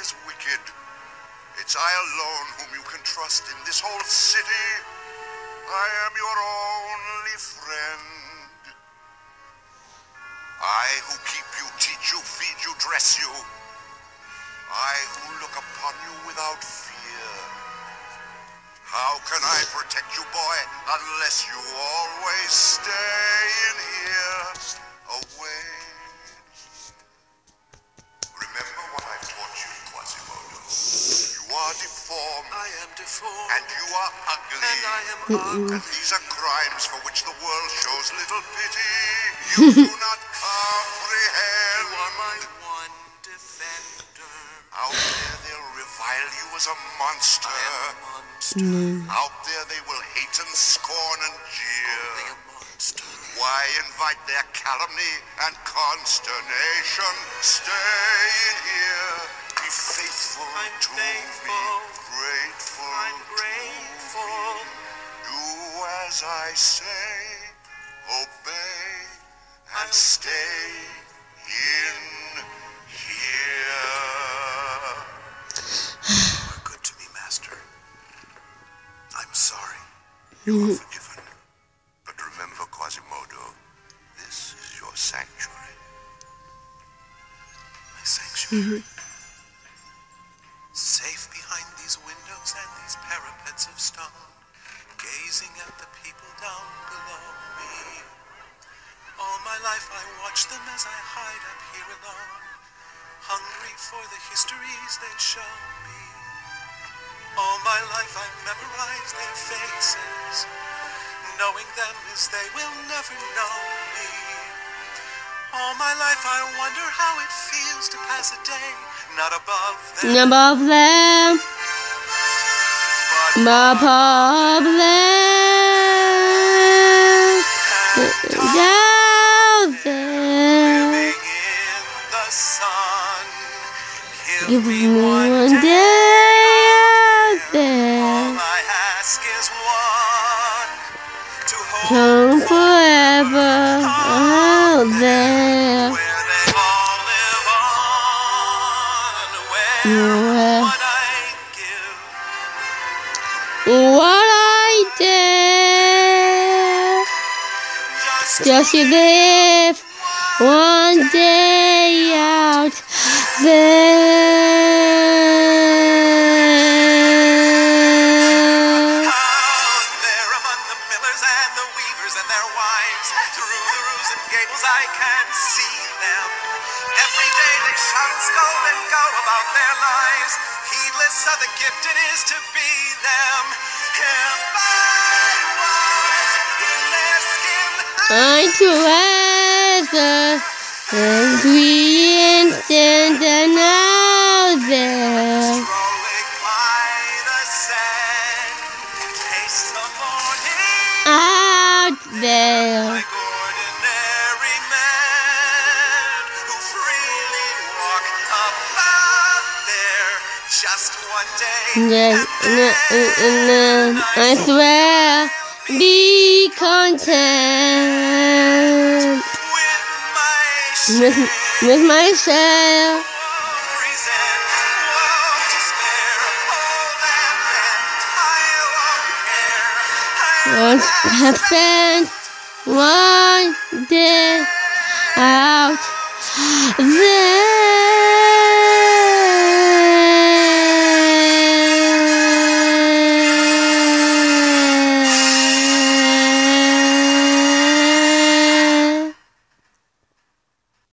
is wicked. It's I alone whom you can trust in this whole city. I am your only friend. I who keep you, teach you, feed you, dress you. I who look upon you without fear. How can I protect you, boy, unless you always stay in here, and you are ugly. And I am ugly. And these are crimes for which the world shows little pity. You do not comprehend. You are my one defender. Out there they'll revile you as a monster. I am a monster. Mm. Out there they will hate and scorn and Only jeer. a monster. Why invite their calumny and consternation? Stay in here. Be faithful I'm to as I say. Obey and stay in here. You are good to me, Master. I'm sorry. You are forgiven. But remember, Quasimodo, this is your sanctuary. My sanctuary. Mm-hmm. Safe behind these windows and these parapets of stone, gazing at the people down below me. All my life I watch them as I hide up here alone, hungry for the histories they show me. All my life I memorize their faces, knowing them as they will never know me. All my life I wonder how it feels to pass a day not above them, Above them, above them, down there. living in the sun. Give me one day out there, I ask is one to hold home forever out there. where just, to live one day out there. out there among the millers and the weavers and their wives. Through the roofs and gables I can see them. Every day they shout and scold and go about their lives, heedless of the gift it is to be them. Like ordinary men who freely walk about there. Just one day. Yes, and and, and, and then I swear, be content with with, myself. I. I Once have spent one day out there.